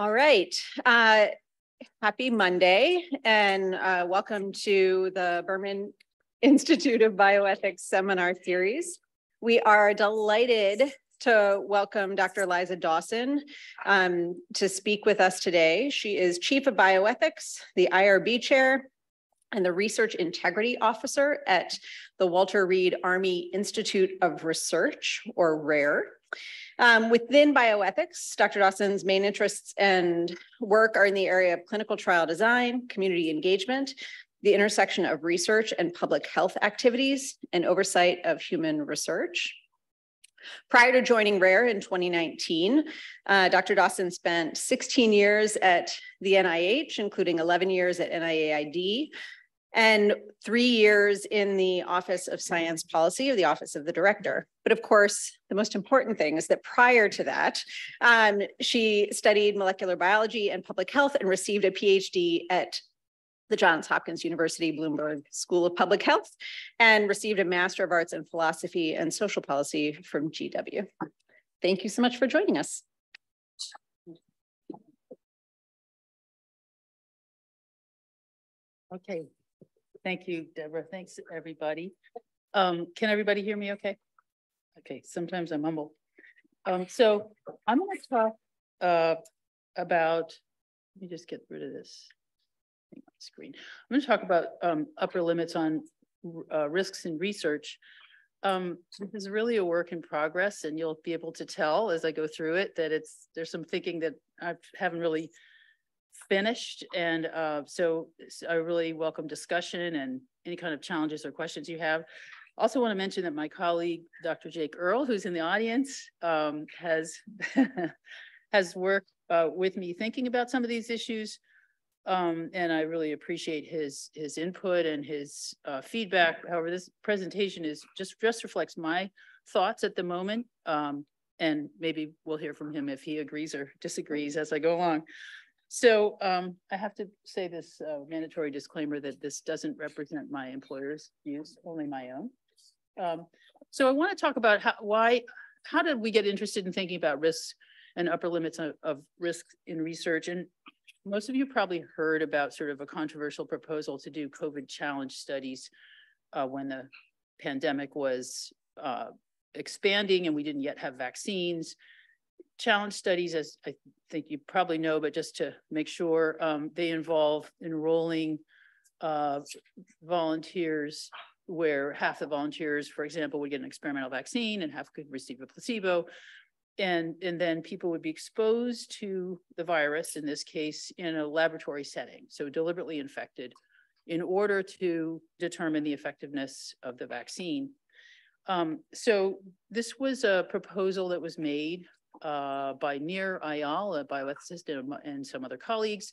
All right. Uh, happy Monday and uh, welcome to the Berman Institute of Bioethics seminar series. We are delighted to welcome Dr. Liza Dawson um, to speak with us today. She is Chief of Bioethics, the IRB Chair, and the Research Integrity Officer at the Walter Reed Army Institute of Research, or WRAIR. Um, within bioethics, Dr. Dawson's main interests and work are in the area of clinical trial design, community engagement, the intersection of research and public health activities, and oversight of human research. Prior to joining WRAIR in 2019, uh, Dr. Dawson spent 16 years at the NIH, including 11 years at NIAID, and three years in the Office of Science Policy of the Office of the Director. But of course, the most important thing is that prior to that, um, she studied molecular biology and public health and received a PhD at the Johns Hopkins University Bloomberg School of Public Health and received a Master of Arts in Philosophy and Social Policy from GW. Thank you so much for joining us. Okay, Thank you, Deborah. Thanks, everybody. Um, can everybody hear me okay? Okay, sometimes I'm humble. Um, so I'm going to talk uh, about, let me just get rid of this screen. I'm going to talk about um, upper limits on uh, risks in research. Um, this is really a work in progress, and you'll be able to tell as I go through it that it's there's some thinking that I haven't really finished. And uh, so I really welcome discussion and any kind of challenges or questions you have. Also want to mention that my colleague, Dr. Jake Earl, who's in the audience, um, has, has worked uh, with me thinking about some of these issues. Um, and I really appreciate his his input and his uh, feedback. However, this presentation is just just reflects my thoughts at the moment. Um, and maybe we'll hear from him if he agrees or disagrees as I go along. So um, I have to say this uh, mandatory disclaimer that this doesn't represent my employer's views, only my own. Um, so I want to talk about how, why, how did we get interested in thinking about risks and upper limits of, of risk in research? And most of you probably heard about sort of a controversial proposal to do COVID challenge studies uh, when the pandemic was uh, expanding and we didn't yet have vaccines challenge studies, as I think you probably know, but just to make sure, um, they involve enrolling uh, volunteers where half the volunteers, for example, would get an experimental vaccine and half could receive a placebo. And, and then people would be exposed to the virus, in this case, in a laboratory setting, so deliberately infected, in order to determine the effectiveness of the vaccine. Um, so this was a proposal that was made uh, by Nir Eyal, a bioethicist, and, some other colleagues,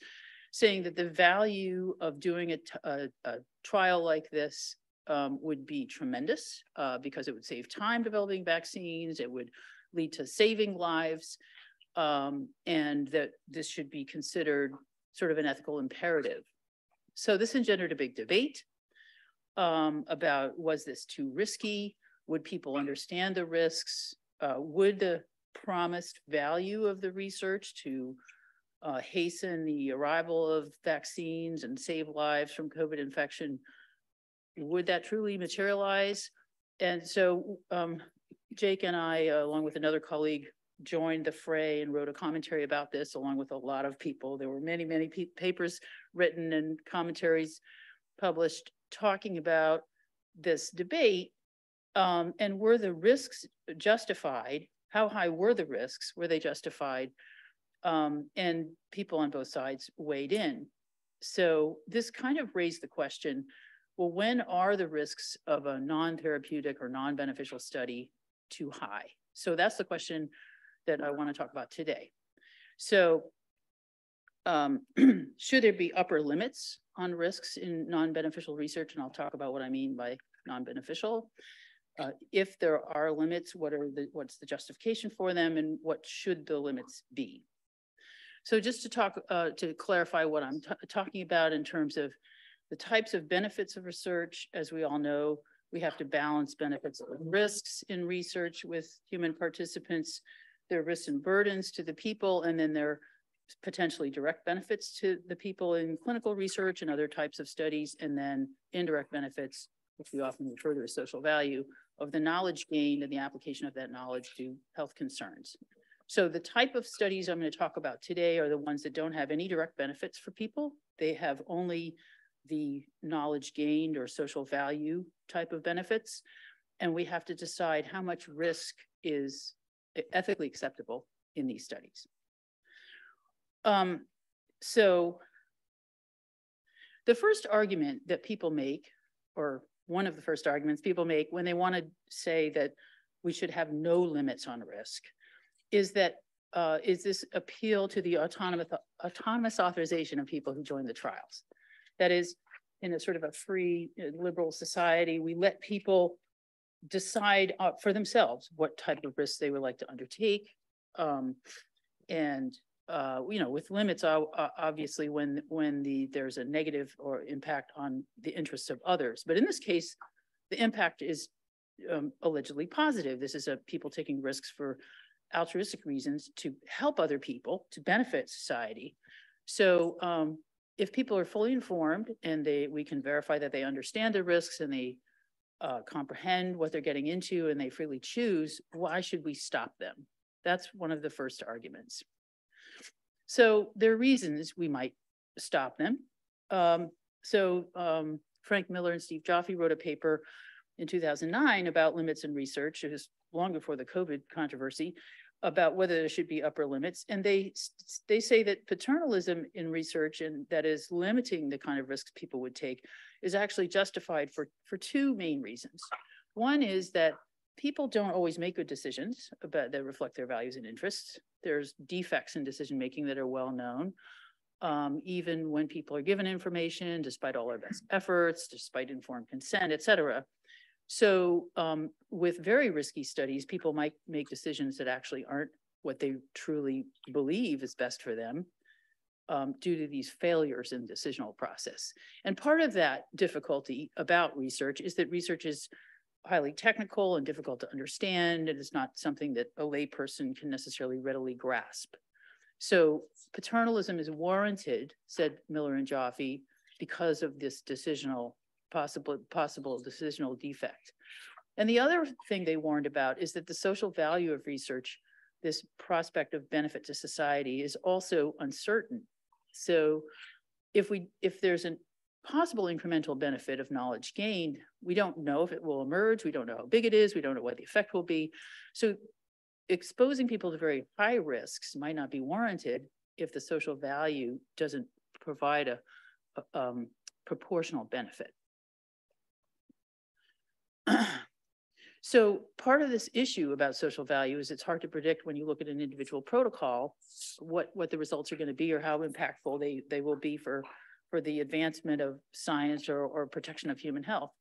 saying that the value of doing a trial like this um, would be tremendous uh, because it would save time developing vaccines, it would lead to saving lives, um, and that this should be considered sort of an ethical imperative. So this engendered a big debate um, about was this too risky? Would people understand the risks? Uh, would the promised value of the research to uh, hasten the arrival of vaccines and save lives from COVID infection. Would that truly materialize? And so um, Jake and I, uh, along with another colleague, joined the fray and wrote a commentary about this along with a lot of people. There were many, many papers written and commentaries published talking about this debate um, and were the risks justified how high were the risks? Were they justified? Um, and people on both sides weighed in. So this kind of raised the question, well, when are the risks of a non-therapeutic or non-beneficial study too high? So that's the question that I want to talk about today. So um, should there be upper limits on risks in non-beneficial research? And I'll talk about what I mean by non-beneficial. Uh, if there are limits, what are the what's the justification for them, and what should the limits be? So just to talk uh, to clarify what I'm talking about in terms of the types of benefits of research, as we all know, we have to balance benefits and risks in research with human participants. their risks and burdens to the people, and then there potentially direct benefits to the people in clinical research and other types of studies, and then indirect benefits, which we often refer to as social value, of the knowledge gained and the application of that knowledge to health concerns. So the type of studies I'm going to talk about today are the ones that don't have any direct benefits for people. They have only the knowledge gained or social value type of benefits. And we have to decide how much risk is ethically acceptable in these studies. Um, so the first argument that people make, or one of the first arguments people make when they want to say that we should have no limits on risk, is that uh, is this appeal to the autonomous autonomous authorization of people who join the trials. That is, in a sort of a free uh, liberal society, we let people decide uh, for themselves what type of risks they would like to undertake. Um, and uh, you know, with limits, uh, obviously, when when the there's a negative or impact on the interests of others. But in this case, the impact is um, allegedly positive. This is a people taking risks for altruistic reasons to help other people, to benefit society. So um, if people are fully informed and they we can verify that they understand the risks and they uh, comprehend what they're getting into and they freely choose, why should we stop them? That's one of the first arguments. So there are reasons we might stop them. Um, so um, Frank Miller and Steve Joffe wrote a paper in 2009 about limits in research. It was long before the COVID controversy about whether there should be upper limits. And they, they say that paternalism in research and that is limiting the kind of risks people would take is actually justified for, for two main reasons. One is that people don't always make good decisions about that reflect their values and interests. There's defects in decision making that are well known. Um, even when people are given information, despite all our best efforts, despite informed consent, et cetera. So um, with very risky studies, people might make decisions that actually aren't what they truly believe is best for them um, due to these failures in the decisional process. And part of that difficulty about research is that research is highly technical and difficult to understand. It is not something that a layperson can necessarily readily grasp. So paternalism is warranted, said Miller and Joffe, because of this decisional possible possible decisional defect. And the other thing they warned about is that the social value of research, this prospect of benefit to society, is also uncertain. So if we if there's an possible incremental benefit of knowledge gained. We don't know if it will emerge. We don't know how big it is. We don't know what the effect will be. So exposing people to very high risks might not be warranted if the social value doesn't provide a, a um, proportional benefit. so part of this issue about social value is it's hard to predict when you look at an individual protocol what what the results are going to be or how impactful they they will be for for the advancement of science or, or protection of human health.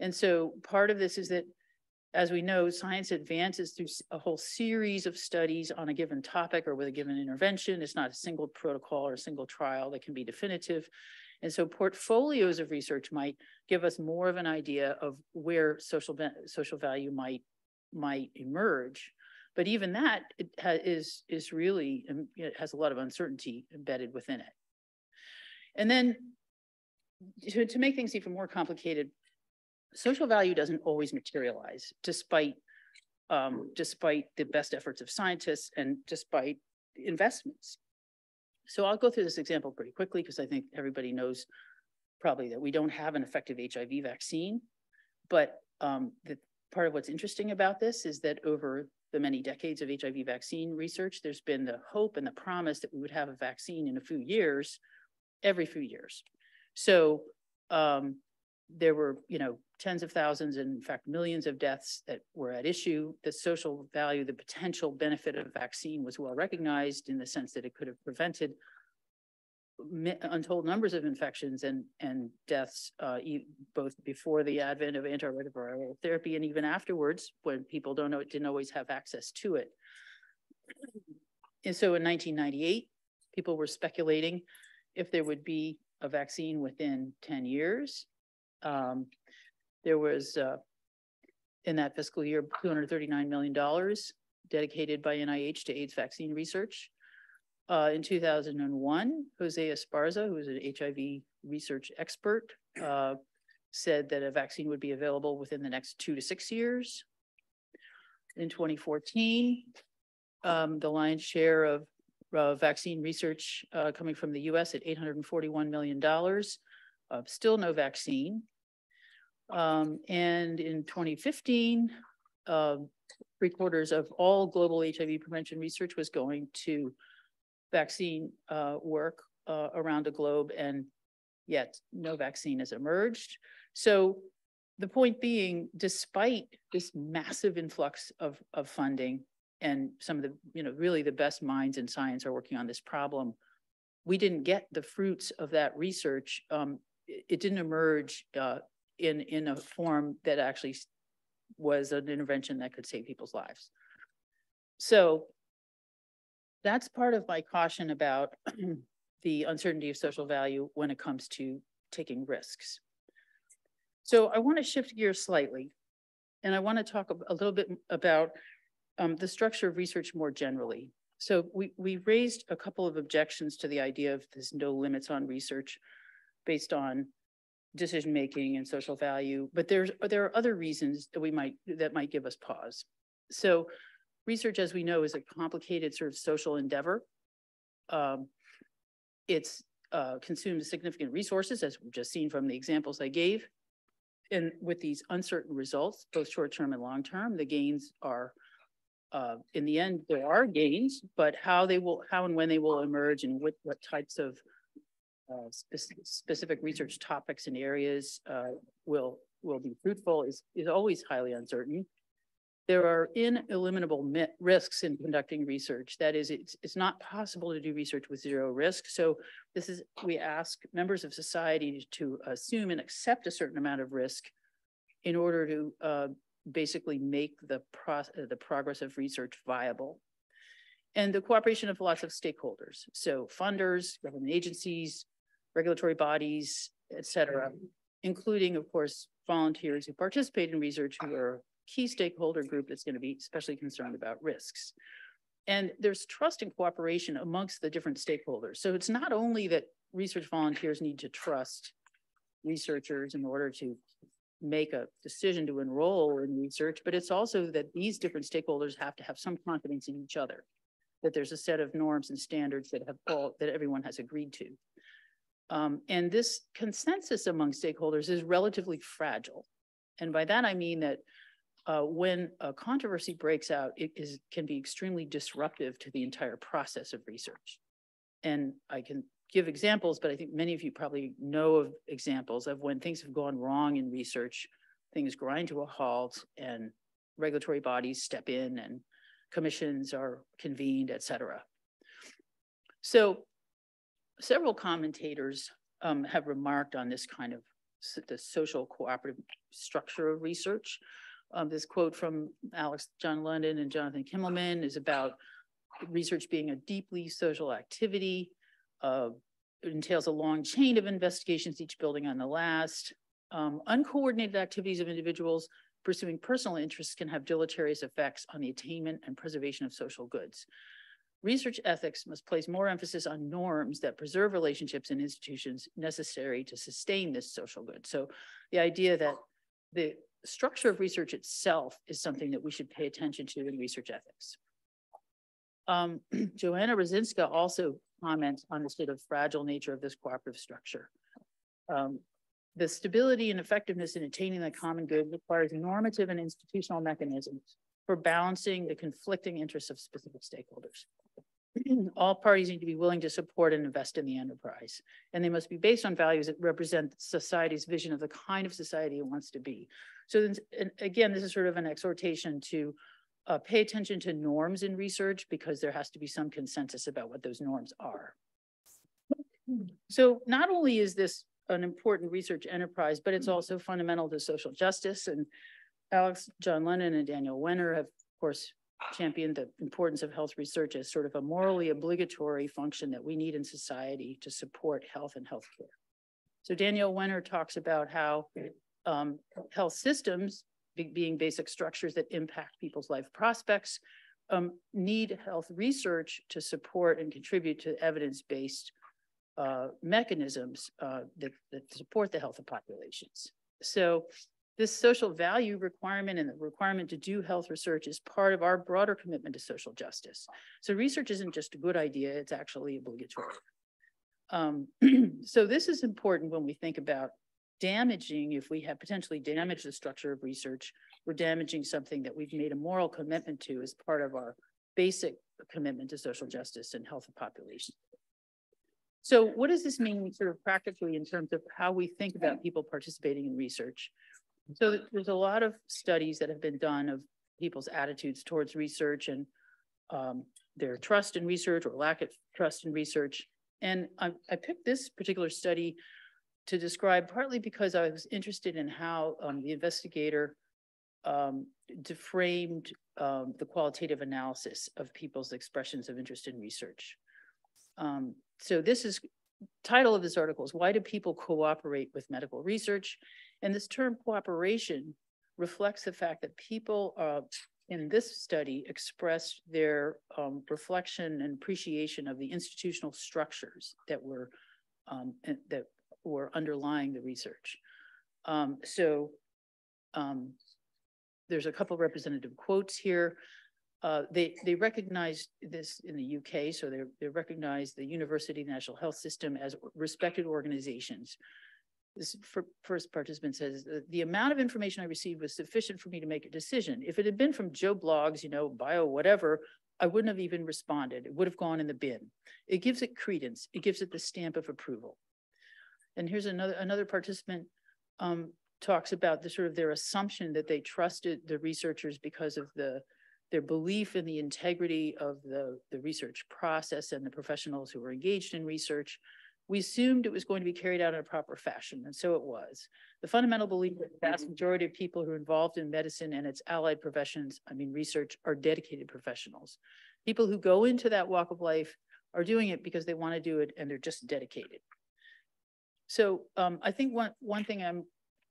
And so part of this is that, as we know, science advances through a whole series of studies on a given topic or with a given intervention. It's not a single protocol or a single trial that can be definitive. And so portfolios of research might give us more of an idea of where social, social value might, might emerge. But even that is, is really, um, it has a lot of uncertainty embedded within it. And then to, to make things even more complicated, social value doesn't always materialize despite um, despite the best efforts of scientists and despite investments. So I'll go through this example pretty quickly because I think everybody knows probably that we don't have an effective HIV vaccine. But um, the part of what's interesting about this is that over the many decades of HIV vaccine research, there's been the hope and the promise that we would have a vaccine in a few years every few years. So um, there were, you know, tens of thousands and in fact millions of deaths that were at issue. The social value, the potential benefit of vaccine was well recognized in the sense that it could have prevented untold numbers of infections and and deaths uh, e both before the advent of antiretroviral therapy and even afterwards when people don't know it didn't always have access to it. And so in 1998, people were speculating if there would be a vaccine within 10 years. Um, there was, uh, in that fiscal year, $239 million dedicated by NIH to AIDS vaccine research. Uh, in two thousand and one, Jose Esparza, who is an HIV research expert, uh, said that a vaccine would be available within the next two to six years. In twenty fourteen, um, the lion's share of uh, vaccine research uh, coming from the US at eight hundred and forty-one million dollars. Uh, still no vaccine. Um, and in twenty fifteen, um, three quarters of all global HIV prevention research was going to vaccine uh, work uh, around the globe and yet no vaccine has emerged. So the point being, despite this massive influx of, of funding and some of the, you know, really the best minds in science are working on this problem, we didn't get the fruits of that research. Um, it, it, didn't emerge uh, in, in a form that actually was an intervention that could save people's lives. So that's part of my caution about the uncertainty of social value when it comes to taking risks. So I want to shift gears slightly, and I want to talk a, little bit about um, the structure of research more generally. So we, we raised a couple of objections to the idea of there's no limits on research based on decision making and social value, but there's there are other reasons that we might that might give us pause. So research, as we know, is a complicated sort of social endeavor. Um, it's uh, consumes significant resources, as we've just seen from the examples I gave. And with these uncertain results, both short-term and long-term, the gains are, uh, in the end, there are gains, but how they will, how and when they will emerge and what, what types of spe specific research topics and areas uh, will will be fruitful is is always highly uncertain. There are ineliminable risks in conducting research. That is, it's, it's not possible to do research with zero risk. So this is, we ask members of society to assume and accept a certain amount of risk in order to uh, basically make the, pro the progress of research viable. And the cooperation of lots of stakeholders. So funders, government agencies, regulatory bodies, et cetera, mm-hmm. including, of course, volunteers who participate in research who are a key stakeholder group that's going to be especially concerned about risks. And there's trust and cooperation amongst the different stakeholders. So it's not only that research volunteers need to trust researchers in order to make a decision to enroll in research, but it's also that these different stakeholders have to have some confidence in each other, that there's a set of norms and standards that have all, that everyone has agreed to. Um, and this consensus among stakeholders is relatively fragile. And by that, I mean that uh, when a controversy breaks out, it is, can be extremely disruptive to the entire process of research. And I can give examples, but I think many of you probably know of examples of when things have gone wrong in research, things grind to a halt and regulatory bodies step in and commissions are convened, et cetera. So several commentators um, have remarked on this kind of the social cooperative structure of research. Um, this quote from Alex John London and Jonathan Kimmelman is about research being a deeply social activity. Uh, it entails a long chain of investigations, each building on the last. Um, uncoordinated activities of individuals pursuing personal interests can have deleterious effects on the attainment and preservation of social goods. Research ethics must place more emphasis on norms that preserve relationships and institutions necessary to sustain this social good. So the idea that the structure of research itself is something that we should pay attention to in research ethics. Um, Joanna Różyńska also comments on the sort of fragile nature of this cooperative structure. Um, the stability and effectiveness in attaining the common good requires normative and institutional mechanisms for balancing the conflicting interests of specific stakeholders. all parties need to be willing to support and invest in the enterprise. And they must be based on values that represent society's vision of the kind of society it wants to be. So then, again, this is sort of an exhortation to uh, pay attention to norms in research because there has to be some consensus about what those norms are. So not only is this an important research enterprise, but it's also fundamental to social justice. And Alex, John London, and Daniel Wenner have, of course, championed the importance of health research as sort of a morally obligatory function that we need in society to support health and healthcare. So Daniel Wenner talks about how um, health systems being basic structures that impact people's life prospects um, need health research to support and contribute to evidence-based uh, mechanisms uh, that, that support the health of populations. So this social value requirement and the requirement to do health research is part of our broader commitment to social justice. So research isn't just a good idea, it's actually obligatory. Um, so this is important when we think about damaging, if we have potentially damaged the structure of research, we're damaging something that we've made a moral commitment to as part of our basic commitment to social justice and health of population. So what does this mean sort of practically in terms of how we think about people participating in research? So there's a lot of studies that have been done of people's attitudes towards research and um, their trust in research or lack of trust in research. And I, I, picked this particular study to describe partly because I was interested in how um, the investigator um, deframed um, the qualitative analysis of people's expressions of interest in research. Um, so this is title of this article is why do people cooperate with medical research? And this term cooperation reflects the fact that people uh, in this study expressed their um, reflection and appreciation of the institutional structures that were um, that were underlying the research. Um, so um, there's a couple representative quotes here. Uh, they they recognize this in the UK, so they they recognize the University National Health System as respected organizations. This first participant says the amount of information I received was sufficient for me to make a decision. If it had been from Joe Bloggs, you know, bio whatever, I wouldn't have even responded. It would have gone in the bin. It gives it credence. It gives it the stamp of approval. And here's another another participant um, talks about the sort of their assumption that they trusted the researchers because of the their belief in the integrity of the, the research process and the professionals who were engaged in research. We assumed it was going to be carried out in a proper fashion, and so it was. The fundamental belief that the vast majority of people who are involved in medicine and its allied professions, I mean research, are dedicated professionals. People who go into that walk of life are doing it because they want to do it and they're just dedicated. So um, I think one, one thing I'm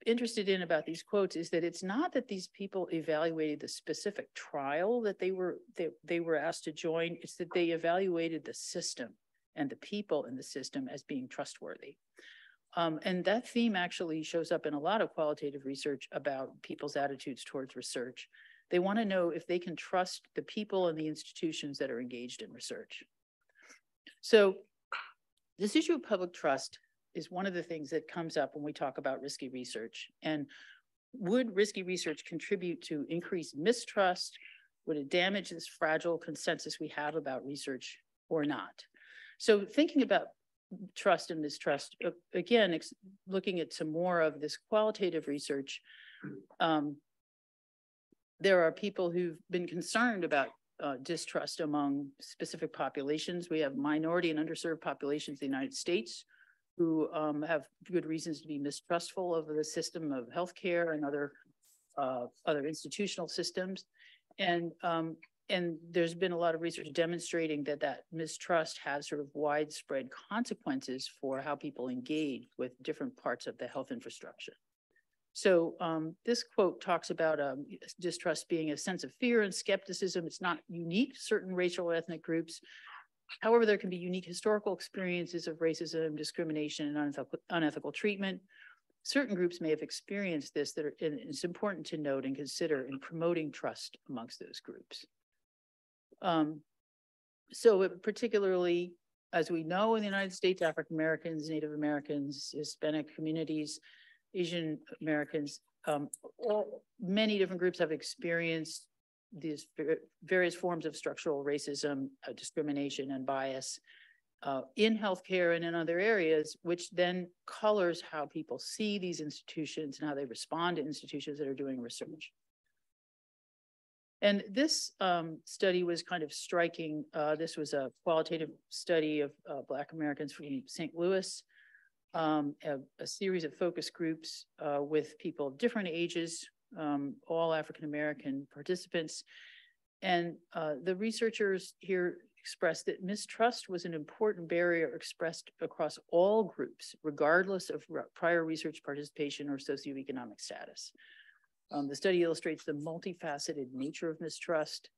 interested in about these quotes is that it's not that these people evaluated the specific trial that they were they, they were asked to join it's that they evaluated the system and the people in the system as being trustworthy um, and that theme actually shows up in a lot of qualitative research about people's attitudes towards research they want to know if they can trust the people and the institutions that are engaged in research so this issue of public trust is one of the things that comes up when we talk about risky research. And would risky research contribute to increased mistrust? Would it damage this fragile consensus we have about research or not? So thinking about trust and mistrust, again, looking at some more of this qualitative research, um, there are people who've been concerned about uh, distrust among specific populations. We have minority and underserved populations in the United States who um, have good reasons to be mistrustful of the system of healthcare and other uh, other institutional systems. And um, and there's been a lot of research demonstrating that that mistrust has sort of widespread consequences for how people engage with different parts of the health infrastructure. So um, this quote talks about um, distrust being a sense of fear and skepticism. It's not unique to certain racial or ethnic groups, However, there can be unique historical experiences of racism, discrimination, and unethical, unethical treatment. Certain groups may have experienced this that are, it's important to note and consider in promoting trust amongst those groups. Um, so particularly, as we know in the United States, African Americans, Native Americans, Hispanic communities, Asian Americans, um, many different groups have experienced these various forms of structural racism, uh, discrimination, and bias uh, in healthcare and in other areas, which then colors how people see these institutions and how they respond to institutions that are doing research. And this um, study was kind of striking. Uh, this was a qualitative study of uh, Black Americans from St. Louis, um, a, a, series of focus groups uh, with people of different ages um, all African-American participants. And uh, the researchers here expressed that mistrust was an important barrier expressed across all groups, regardless of prior research participation or socioeconomic status. Um, the study illustrates the multifaceted nature of mistrust.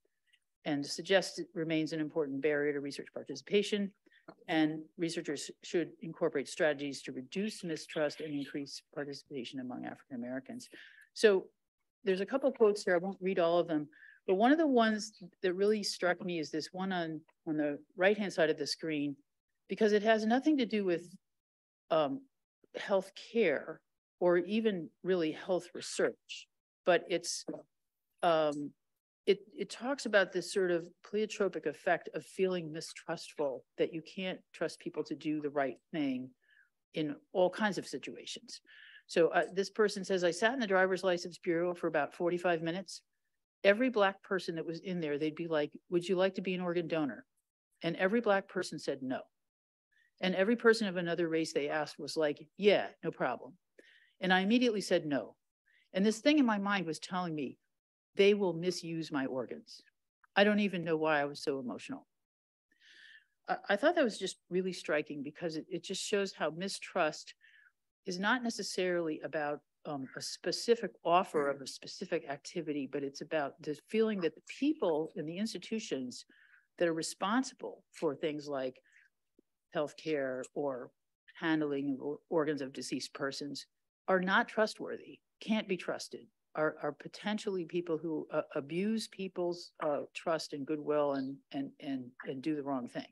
and suggests it remains an important barrier to research participation. And researchers should incorporate strategies to reduce mistrust and increase participation among African Americans. So there's a couple quotes here. I won't read all of them, but one of the ones that really struck me is this one on, on the right-hand side of the screen, because it has nothing to do with um, health care or even really health research, but it's um, it, it talks about this sort of pleiotropic effect of feeling mistrustful, that you can't trust people to do the right thing in all kinds of situations. So uh, this person says, I sat in the driver's license bureau for about 45 minutes. Every black person that was in there, they'd be like, would you like to be an organ donor? And every black person said no. And every person of another race they asked was like, yeah, no problem. And I immediately said no. And this thing in my mind was telling me, they will misuse my organs. I don't even know why I was so emotional. I, I thought that was just really striking because it, it, just shows how mistrust is not necessarily about um, a specific offer of a specific activity, but it's about the feeling that the people in the institutions that are responsible for things like healthcare or handling organs of deceased persons are not trustworthy, can't be trusted, are, are potentially people who uh, abuse people's uh, trust and goodwill and, and, and, and do the wrong thing.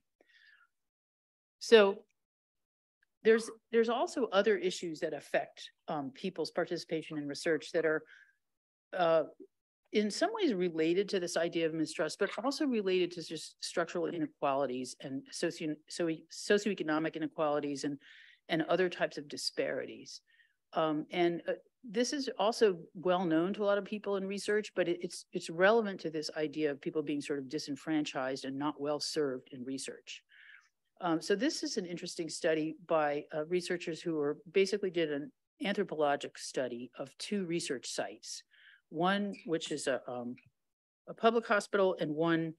So there's, there's also other issues that affect um, people's participation in research that are uh, in some ways related to this idea of mistrust, but also related to just structural inequalities and socio, so, socioeconomic inequalities and, and other types of disparities. Um, and uh, this is also well known to a lot of people in research, but it, it's it's relevant to this idea of people being sort of disenfranchised and not well served in research. Um, so this is an interesting study by uh, researchers who were basically did an anthropologic study of two research sites, one which is a, um, a public hospital and one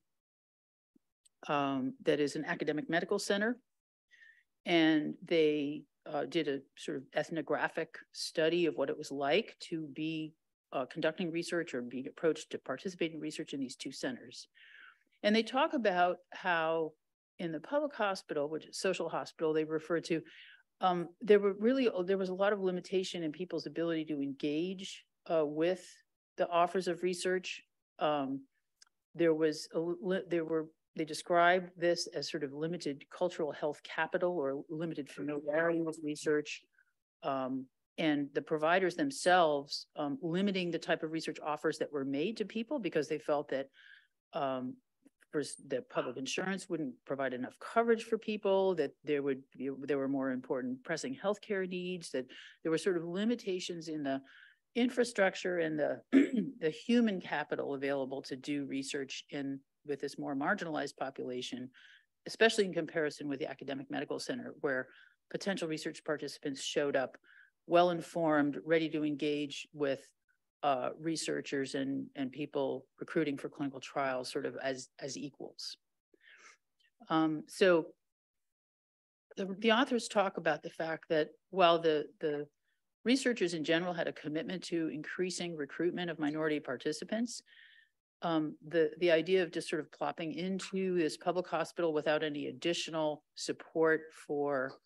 um, that is an academic medical center. And they uh, did a sort of ethnographic study of what it was like to be uh, conducting research or being approached to participate in research in these two centers. And they talk about how in the public hospital, which is social hospital, they refer to, um, there were really, there was a lot of limitation in people's ability to engage uh, with the offers of research. Um, there was, a, there were they describe this as sort of limited cultural health capital or limited familiarity with research. Um, and the providers themselves um, limiting the type of research offers that were made to people because they felt that um, the public insurance wouldn't provide enough coverage for people, that there would be, there were more important pressing healthcare needs, that there were sort of limitations in the infrastructure and the the human capital available to do research in with this more marginalized population, especially in comparison with the academic medical center, where potential research participants showed up well-informed, ready to engage with uh, researchers and, and people recruiting for clinical trials sort of as, as equals. Um, so the, the authors talk about the fact that while the, the researchers in general had a commitment to increasing recruitment of minority participants, um, the, the idea of just sort of plopping into this public hospital without any additional support for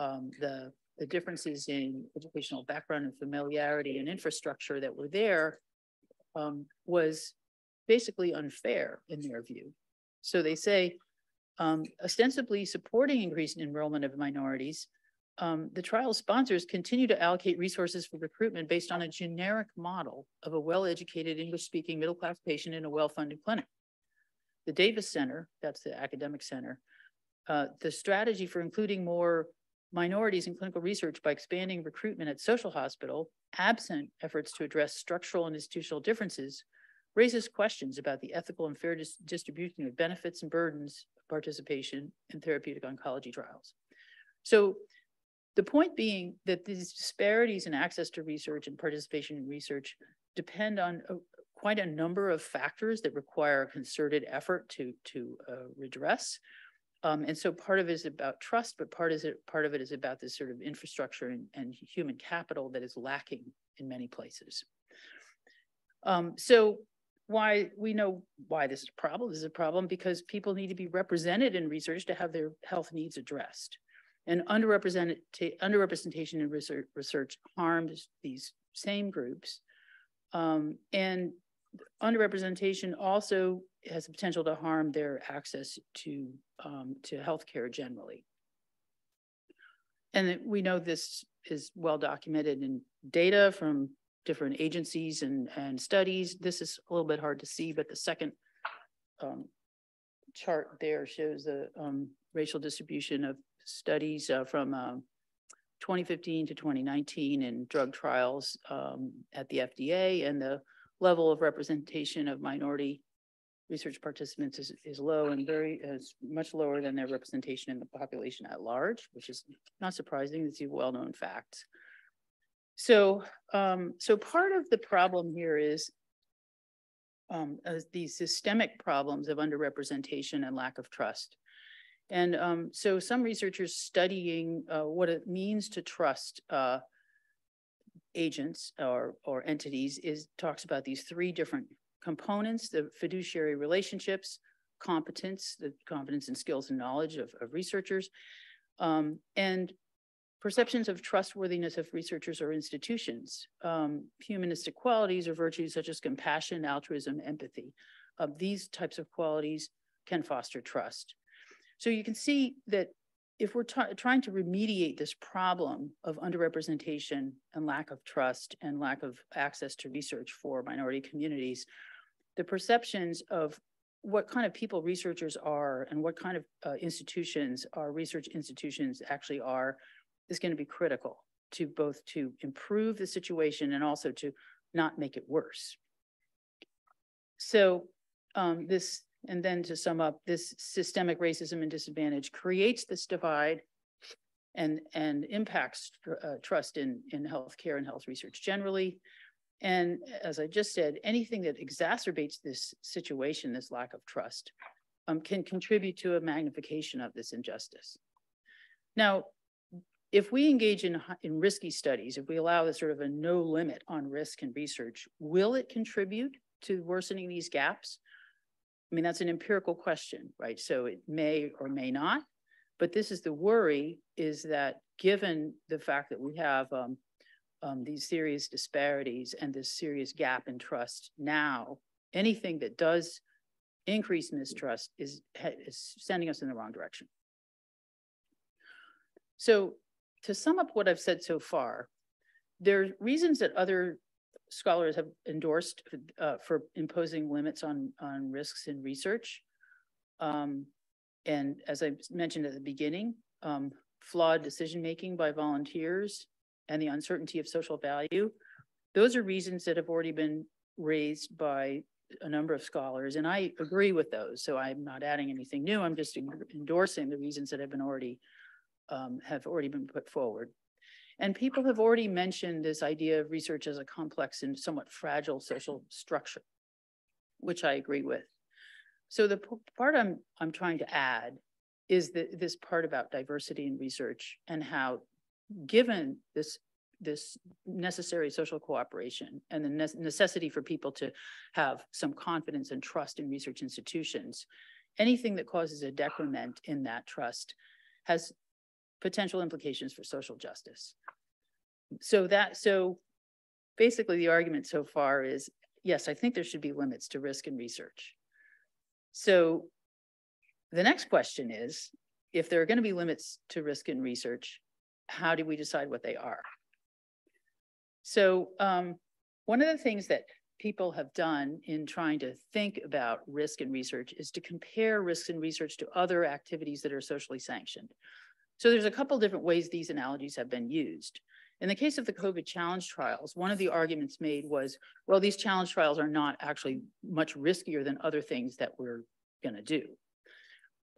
um, the, the differences in educational background and familiarity and infrastructure that were there um, was basically unfair in their view. So they say, um, ostensibly supporting increased enrollment of minorities, um, the trial sponsors continue to allocate resources for recruitment based on a generic model of a well-educated English-speaking middle-class patient in a well-funded clinic. The Davis Center, that's the academic center, uh, the strategy for including more minorities in clinical research by expanding recruitment at social hospital, absent efforts to address structural and institutional differences, raises questions about the ethical and fair dis distribution of benefits and burdens of participation in therapeutic oncology trials. So the point being that these disparities in access to research and participation in research depend on a, quite a number of factors that require a concerted effort to, to uh, redress. Um, and so part of it is about trust, but part, is it, part of it is about this sort of infrastructure and, and human capital that is lacking in many places. Um, so why we know why this is a problem. This is a problem because people need to be represented in research to have their health needs addressed. And underrepresented underrepresentation in research, research harms these same groups. Um, and underrepresentation also has the potential to harm their access to um, to healthcare generally. And we know this is well documented in data from different agencies and, and studies. This is a little bit hard to see, but the second um, chart there shows the um, racial distribution of studies uh, from um, 2015 to 2019 in drug trials um, at the FDA and the level of representation of minority research participants is, is low and very is much lower than their representation in the population at large, which is not surprising. These are well-known facts. So, um, so part of the problem here is um, uh, these systemic problems of underrepresentation and lack of trust. And um, so some researchers studying uh, what it means to trust uh, agents or, or entities is talks about these three different components, the fiduciary relationships, competence, the competence and skills and knowledge of, of researchers, um, and perceptions of trustworthiness of researchers or institutions, um, humanistic qualities or virtues such as compassion, altruism, empathy. Uh, these types of qualities can foster trust. So you can see that if we're trying to remediate this problem of underrepresentation and lack of trust and lack of access to research for minority communities, the perceptions of what kind of people researchers are and what kind of uh, institutions our research institutions actually are is going to be critical to both to improve the situation and also to not make it worse. So um, this and then to sum up, this systemic racism and disadvantage creates this divide and, and impacts uh, trust in, in healthcare and health research generally. And as I just said, anything that exacerbates this situation, this lack of trust, um, can contribute to a magnification of this injustice. Now, if we engage in, in risky studies, if we allow this sort of a no limit on risk and research, will it contribute to worsening these gaps? I mean, that's an empirical question, right? So it may or may not, but this is the worry is that given the fact that we have um, um, these serious disparities and this serious gap in trust now, anything that does increase mistrust is, is sending us in the wrong direction. So to sum up what I've said so far, there are reasons that other scholars have endorsed uh, for imposing limits on, on risks in research. Um, and as I mentioned at the beginning, um, flawed decision-making by volunteers and the uncertainty of social value, those are reasons that have already been raised by a number of scholars, and I agree with those. So I'm not adding anything new. I'm just endorsing the reasons that have been already um, have already been put forward. And people have already mentioned this idea of research as a complex and somewhat fragile social structure, which I agree with. So the part I'm, I'm trying to add is the, this part about diversity in research and how given this this necessary social cooperation and the ne necessity for people to have some confidence and trust in research institutions, anything that causes a decrement in that trust has potential implications for social justice. So that, so basically the argument so far is, yes, I think there should be limits to risk and research. So the next question is, if there are gonna be limits to risk and research, how do we decide what they are? So um, one of the things that people have done in trying to think about risk and research is to compare risks and research to other activities that are socially sanctioned. So there's a couple different ways these analogies have been used. In the case of the COVID challenge trials, one of the arguments made was, well, these challenge trials are not actually much riskier than other things that we're gonna do.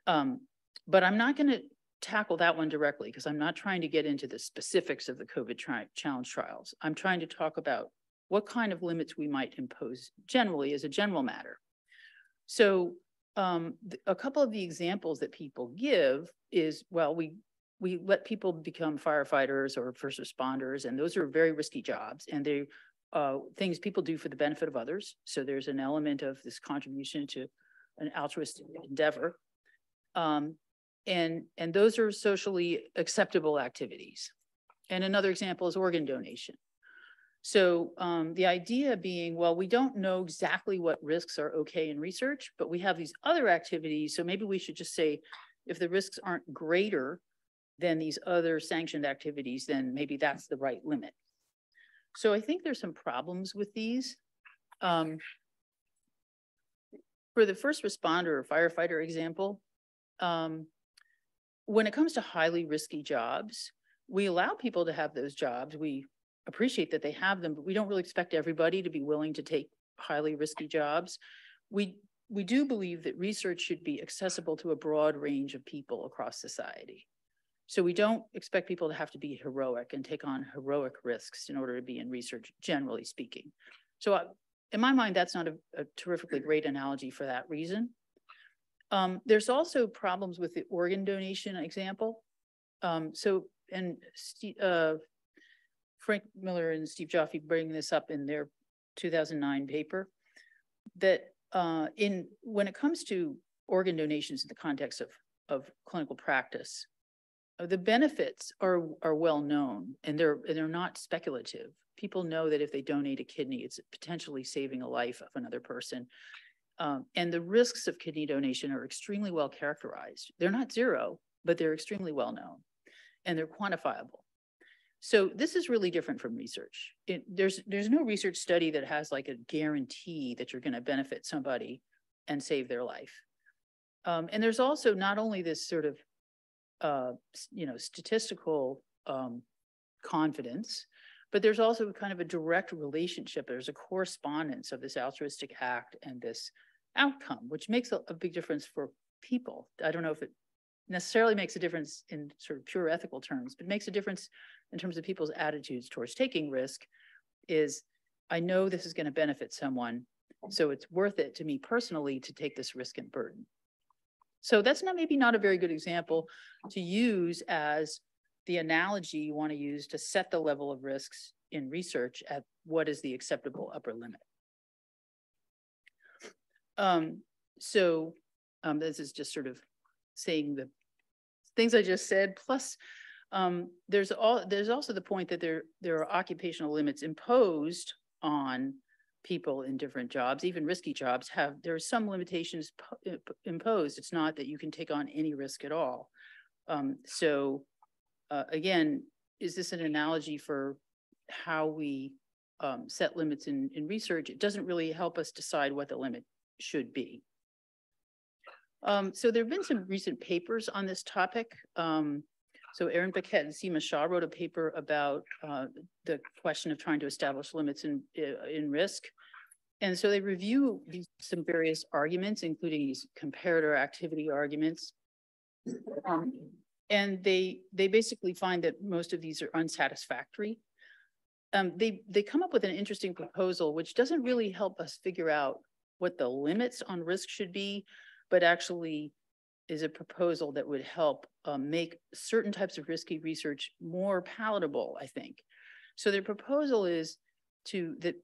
Um, but I'm not gonna tackle that one directly because I'm not trying to get into the specifics of the COVID tri challenge trials. I'm trying to talk about what kind of limits we might impose generally as a general matter. So um, a couple of the examples that people give is, well, we we let people become firefighters or first responders, and those are very risky jobs, and they uh, things people do for the benefit of others. So there's an element of this contribution to an altruistic endeavor. Um, and, and those are socially acceptable activities. And another example is organ donation. So um, the idea being, well, we don't know exactly what risks are okay in research, but we have these other activities. So maybe we should just say, if the risks aren't greater than these other sanctioned activities, then maybe that's the right limit. So I think there's some problems with these. Um, for the first responder or firefighter example, um, when it comes to highly risky jobs, we allow people to have those jobs. We appreciate that they have them, but we don't really expect everybody to be willing to take highly risky jobs. We we do believe that research should be accessible to a broad range of people across society. So we don't expect people to have to be heroic and take on heroic risks in order to be in research, generally speaking. So uh, in my mind, that's not a, a, terrifically great analogy for that reason. Um, there's also problems with the organ donation example. Um, so, and uh, Frank Miller and Steve Joffe bring this up in their 2009 paper, that uh, in when it comes to organ donations in the context of, of clinical practice, the benefits are, are well known and they're, and they're not speculative. People know that if they donate a kidney, it's potentially saving a life of another person. Um, and the risks of kidney donation are extremely well characterized. They're not zero, but they're extremely well known and they're quantifiable. So this is really different from research. It, there's there's no research study that has like a guarantee that you're going to benefit somebody and save their life. Um, and there's also not only this sort of uh, you know statistical um, confidence, but there's also kind of a direct relationship. There's a correspondence of this altruistic act and this outcome, which makes a, a big difference for people. I don't know if it necessarily makes a difference in sort of pure ethical terms, but makes a difference in terms of people's attitudes towards taking risk is I know this is going to benefit someone, so it's worth it to me personally to take this risk and burden. So that's not maybe not a very good example to use as the analogy you want to use to set the level of risks in research at what is the acceptable upper limit. Um, so um, this is just sort of saying the things I just said, plus um, there's all there's also the point that there there are occupational limits imposed on people in different jobs, even risky jobs have there are some limitations imposed. It's not that you can take on any risk at all. Um, so uh, again, is this an analogy for how we um, set limits in, in research? It doesn't really help us decide what the limit should be. Um, so there have been some recent papers on this topic. So Erin Paquette and Seema Shah wrote a paper about uh, the question of trying to establish limits in, in risk. And so they review these, some various arguments, including these comparator activity arguments. Um, and they, they basically find that most of these are unsatisfactory. Um, they, they come up with an interesting proposal, which doesn't really help us figure out what the limits on risk should be, but actually is a proposal that would help um, make certain types of risky research more palatable, I think. So their proposal is to that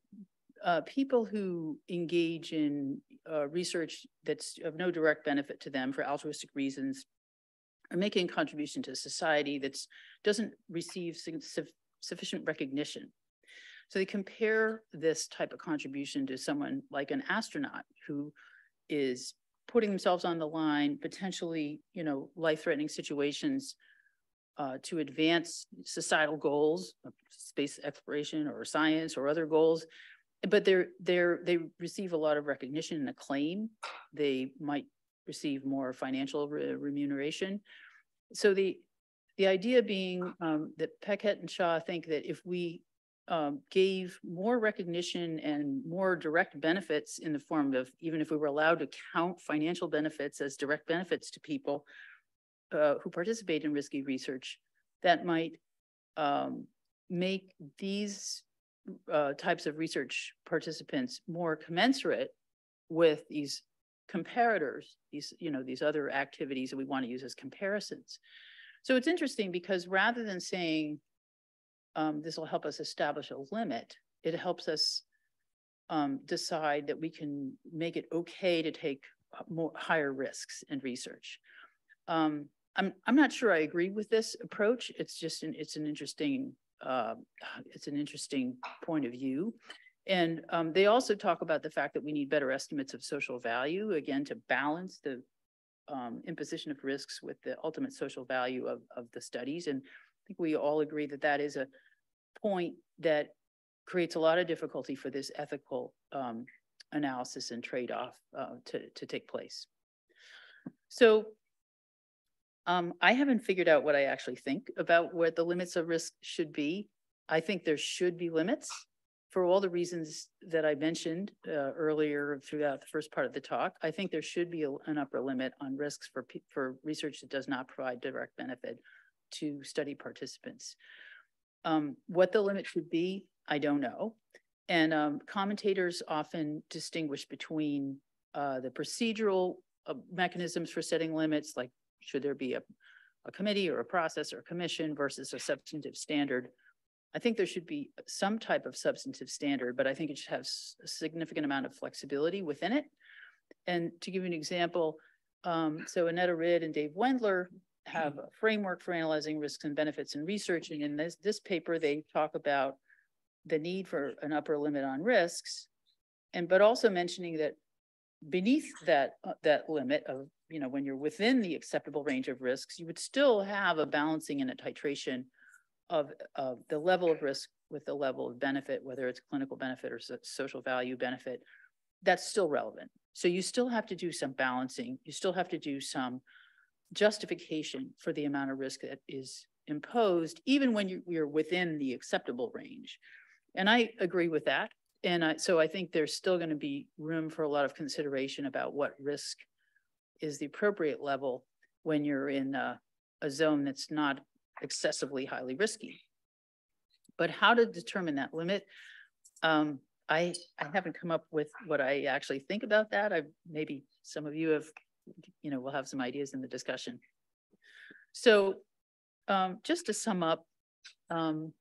uh, people who engage in uh, research that's of no direct benefit to them for altruistic reasons are making a contribution to society that doesn't receive su sufficient recognition. So they compare this type of contribution to someone like an astronaut who is putting themselves on the line, potentially, you know, life-threatening situations uh, to advance societal goals, space exploration or science or other goals. But they're, they're, they receive a lot of recognition and acclaim. They might receive more financial re remuneration. So the, the idea being um, that Paquette and Shah think that if we um, gave more recognition and more direct benefits in the form of, even if we were allowed to count financial benefits as direct benefits to people uh, who participate in risky research, that might um, make these uh, types of research participants more commensurate with these comparators, these, you know, these other activities that we want to use as comparisons. So it's interesting because rather than saying, um, this will help us establish a limit. it helps us um, decide that we can make it okay to take more higher risks in research. Um, I'm I'm not sure I agree with this approach. It's just an it's an interesting uh, it's an interesting point of view. And um, they also talk about the fact that we need better estimates of social value, again, to balance the um, imposition of risks with the ultimate social value of, of the studies. And think we all agree that that is a point that creates a lot of difficulty for this ethical um, analysis and trade-off uh, to, to take place. So um, I haven't figured out what I actually think about what the limits of risk should be. I think there should be limits for all the reasons that I mentioned uh, earlier throughout the first part of the talk. I think there should be a, an upper limit on risks for for research that does not provide direct benefit to study participants. Um, what the limit should be, I don't know. And um, commentators often distinguish between uh, the procedural uh, mechanisms for setting limits, like should there be a, a committee or a process or a commission versus a substantive standard. I think there should be some type of substantive standard, but I think it should have a significant amount of flexibility within it. And to give you an example, um, so Annette Rid and Dave Wendler have a framework for analyzing risks and benefits in research. And in this, this paper, they talk about the need for an upper limit on risks, and but also mentioning that beneath that uh, that limit of you know when you're within the acceptable range of risks, you would still have a balancing and a titration of of the level of risk with the level of benefit, whether it's clinical benefit or so social value benefit. That's still relevant. So you still have to do some balancing. You still have to do some justification for the amount of risk that is imposed, even when you, you're within the acceptable range. And I agree with that. And I, so I think there's still going to be room for a lot of consideration about what risk is the appropriate level when you're in a, a zone that's not excessively highly risky. But how to determine that limit? Um, I, I haven't come up with what I actually think about that. I maybe some of you have, you know, we'll have some ideas in the discussion. So um, just to sum up, um,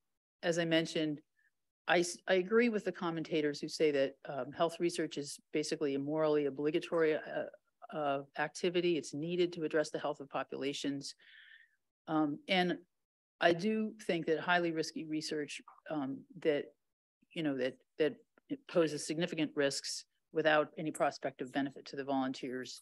as I mentioned, I, I agree with the commentators who say that um, health research is basically a morally obligatory uh, uh, activity. It's needed to address the health of populations. Um, and I do think that highly risky research um, that, you know, that, that poses significant risks without any prospect of benefit to the volunteers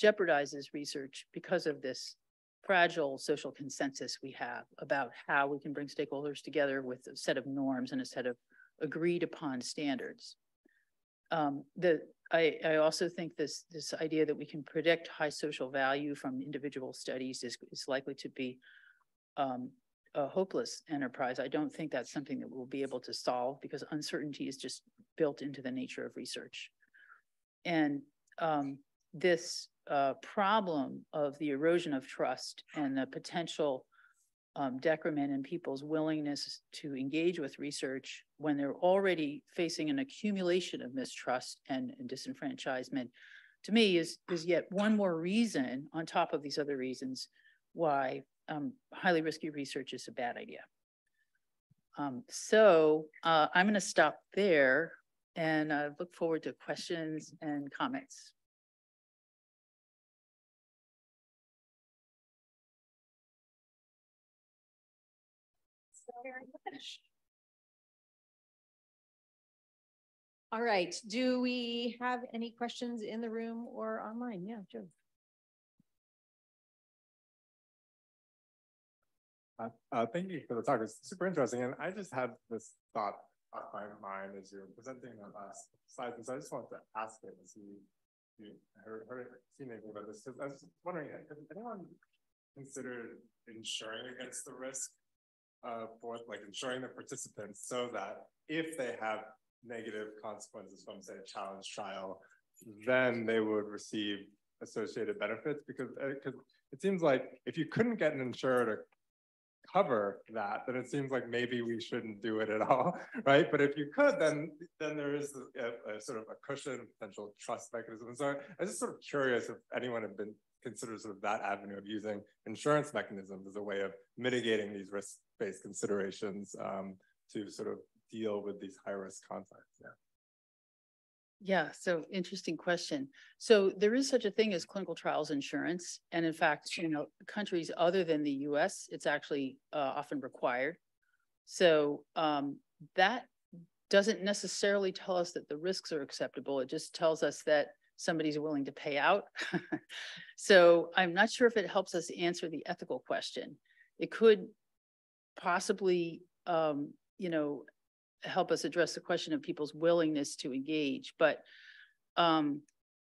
jeopardizes research because of this fragile social consensus we have about how we can bring stakeholders together with a set of norms and a set of agreed upon standards. Um, the, I, I also think this, this idea that we can predict high social value from individual studies is, is likely to be um, a hopeless enterprise. I don't think that's something that we'll be able to solve because uncertainty is just built into the nature of research. And um, this uh, problem of the erosion of trust and the potential um, decrement in people's willingness to engage with research when they're already facing an accumulation of mistrust and, and disenfranchisement, to me is, is yet one more reason on top of these other reasons why um, highly risky research is a bad idea. Um, so uh, I'm going to stop there and uh, look forward to questions and comments. Much. All right, do we have any questions in the room or online? Yeah, Joe. Uh, uh, thank you for the talk. It's super interesting. And I just had this thought on my mind as you were presenting the last slides. And so I just wanted to ask it if you heard, heard seen anything about this. I was wondering, has anyone considered insuring against the risk uh, for like ensuring the participants so that if they have negative consequences from say a challenge trial, then they would receive associated benefits because because uh, it seems like if you couldn't get an insurer to cover that, then it seems like maybe we shouldn't do it at all, right? But if you could, then then there is a, a sort of a cushion, potential trust mechanism. And so I am just sort of curious if anyone had been considered sort of that avenue of using insurance mechanisms as a way of mitigating these risk-based considerations um, to sort of deal with these high risk contacts? Yeah. Yeah, so interesting question. So there is such a thing as clinical trials insurance. And in fact, you know, countries other than the US, it's actually uh, often required. So um, that doesn't necessarily tell us that the risks are acceptable. It just tells us that somebody's willing to pay out. so I'm not sure if it helps us answer the ethical question. It could possibly, um, you know, help us address the question of people's willingness to engage. But um,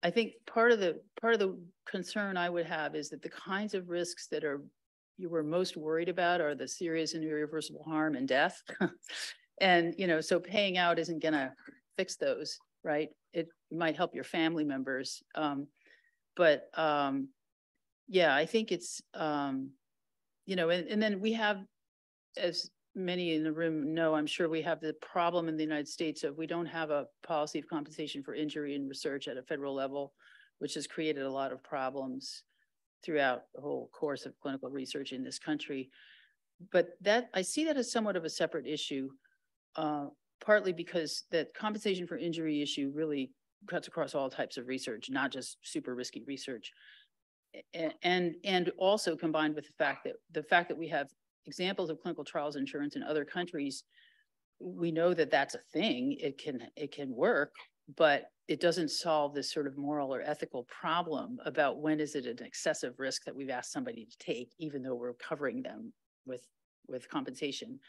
I think part of the part of the concern I would have is that the kinds of risks that are you were most worried about are the serious and irreversible harm and death. and you know, so paying out isn't gonna fix those, right? It might help your family members. Um, but um, yeah, I think it's um, you know, and, and then we have as many in the room know, I'm sure we have the problem in the United States of we don't have a policy of compensation for injury and research at a federal level, which has created a lot of problems throughout the whole course of clinical research in this country. But that I see that as somewhat of a separate issue, uh, partly because that compensation for injury issue really cuts across all types of research, not just super risky research. And and also combined with the fact that the fact that we have examples of clinical trials insurance in other countries, we know that that's a thing. It can it can work, but it doesn't solve this sort of moral or ethical problem about when is it an excessive risk that we've asked somebody to take, even though we're covering them with with compensation.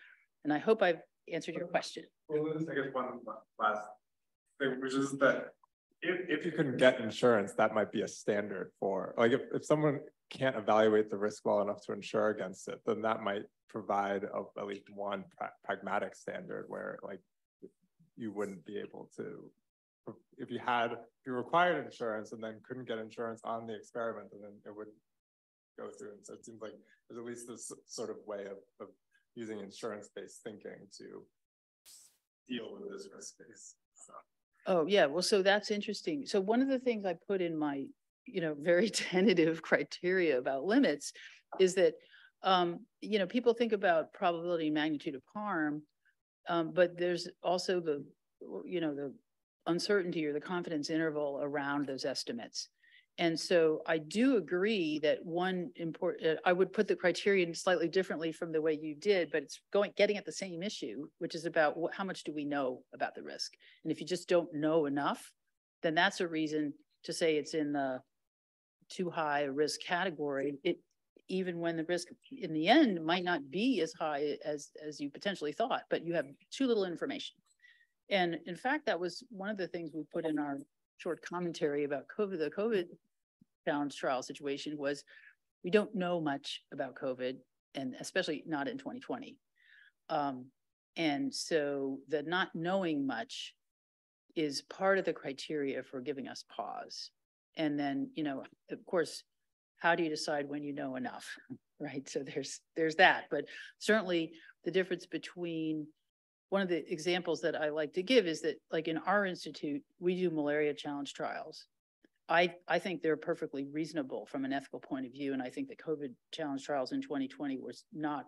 And I hope I've answered your question. Well, I guess one last thing, which is that if, if you couldn't get insurance, that might be a standard for like if, if someone can't evaluate the risk well enough to insure against it, then that might provide a, at least one pra pragmatic standard where like you wouldn't be able to, if you had, if you required insurance and then couldn't get insurance on the experiment, and then it wouldn't go through. And so it seems like there's at least this sort of way of, of using insurance-based thinking to deal with this risk base. So. Oh, yeah. Well, so that's interesting. So one of the things I put in my you know, very tentative criteria about limits is that, um, you know, people think about probability and magnitude of harm, um, but there's also the, you know, the uncertainty or the confidence interval around those estimates. And so I do agree that one important, uh, I would put the criterion slightly differently from the way you did, but it's going, getting at the same issue, which is about how much do we know about the risk? And if you just don't know enough, then that's a reason to say it's in the too high a risk category, it even when the risk in the end might not be as high as as you potentially thought, but you have too little information. And in fact, that was one of the things we put in our short commentary about COVID, the COVID challenge trial situation was we don't know much about COVID and especially not in 2020. Um, and so the not knowing much is part of the criteria for giving us pause. And then, you know, of course, how do you decide when you know enough, right? So there's there's that, but certainly the difference between one of the examples that I like to give is that like in our institute, we do malaria challenge trials. I, I think they're perfectly reasonable from an ethical point of view. And I think the COVID challenge trials in 2020 was not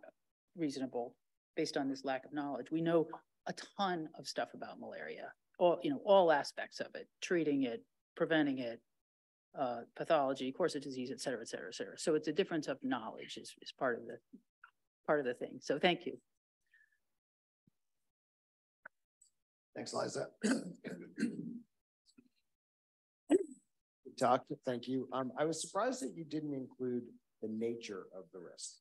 reasonable based on this lack of knowledge. We know a ton of stuff about malaria, all, you know, all aspects of it, treating it, preventing it, uh, pathology, course of disease, et cetera, et cetera, et cetera. So it's a difference of knowledge is, is part of the part of the thing. So thank you. Thanks, Liza. Talked, thank you. Um, I was surprised that you didn't include the nature of the risk.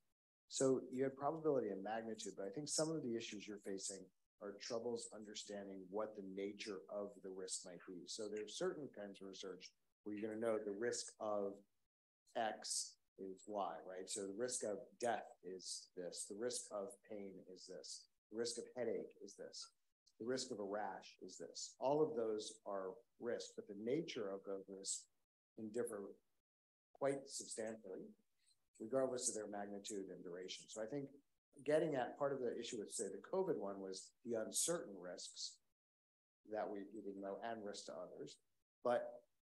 So you had probability and magnitude, but I think some of the issues you're facing are troubles understanding what the nature of the risk might be. So there's certain kinds of research where you're going to know the risk of X is Y, right? So the risk of death is this, the risk of pain is this, the risk of headache is this, the risk of a rash is this. All of those are risks, but the nature of those risks can differ quite substantially, regardless of their magnitude and duration. So I think getting at part of the issue with, say, the COVID one was the uncertain risks that we, didn't know and risks to others. But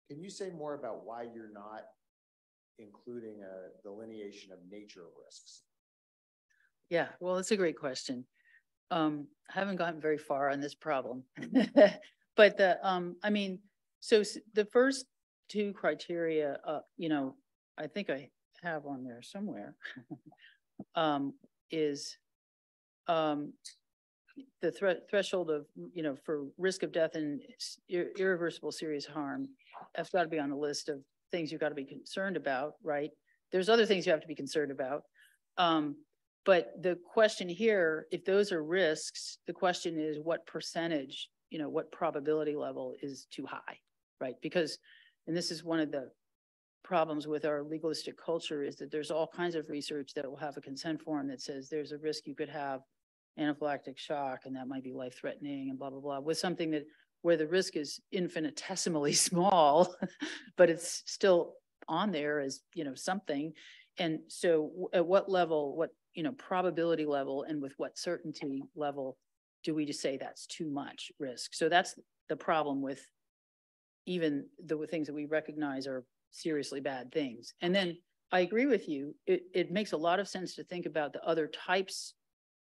can you say more about why you're not including a delineation of nature risks? Yeah, well, it's a great question. Um, I haven't gotten very far on this problem. But the, um, I mean, so the first two criteria, uh, you know, I think I have on there somewhere. Um, is, um, the threat threshold of, you know, for risk of death and ir- irreversible serious harm. That's got to be on the list of things you've got to be concerned about, right? There's other things you have to be concerned about. Um, but the question here, if those are risks, the question is what percentage, you know, what probability level is too high, right? Because, and this is one of the problems with our legalistic culture is that there's all kinds of research that will have a consent form that says there's a risk you could have anaphylactic shock and that might be life threatening and blah, blah, blah, with something that where the risk is infinitesimally small, but it's still on there as, you know, something. And so at what level, what, you know, probability level and with what certainty level do we just say that's too much risk? So that's the problem with even the things that we recognize are seriously bad things. And then I agree with you. It, it makes a lot of sense to think about the other types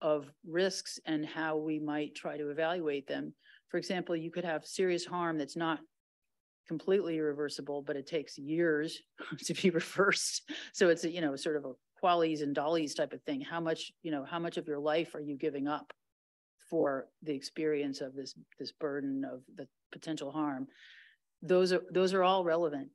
of risks and how we might try to evaluate them. For example, you could have serious harm that's not completely irreversible, but it takes years to be reversed. So it's a, you know, sort of a QALYs and DALYs type of thing. How much, you know, how much of your life are you giving up for the experience of this, this burden of the potential harm? Those are, those are all relevant.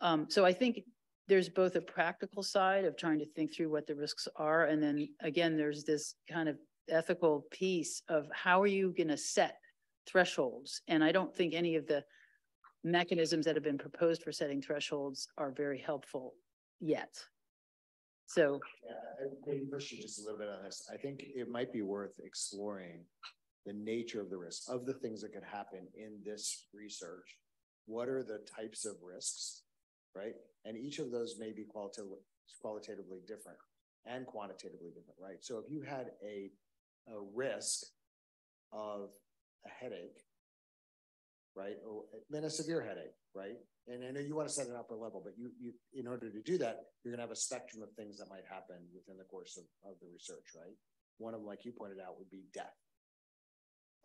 Um, so I think there's both a practical side of trying to think through what the risks are. And then again, there's this kind of ethical piece of how are you going to set thresholds? And I don't think any of the mechanisms that have been proposed for setting thresholds are very helpful yet. So, Yeah, I maybe push you just a little bit on this. I think it might be worth exploring the nature of the risk, of the things that could happen in this research. What are the types of risks, right? And each of those may be qualitatively, qualitatively different and quantitatively different, right? So if you had a, a risk of a headache, right? Or then a severe headache, right? And I know you want to set an upper level, but you, you, in order to do that, you're gonna have a spectrum of things that might happen within the course of, of the research, right? One of them, like you pointed out, would be death.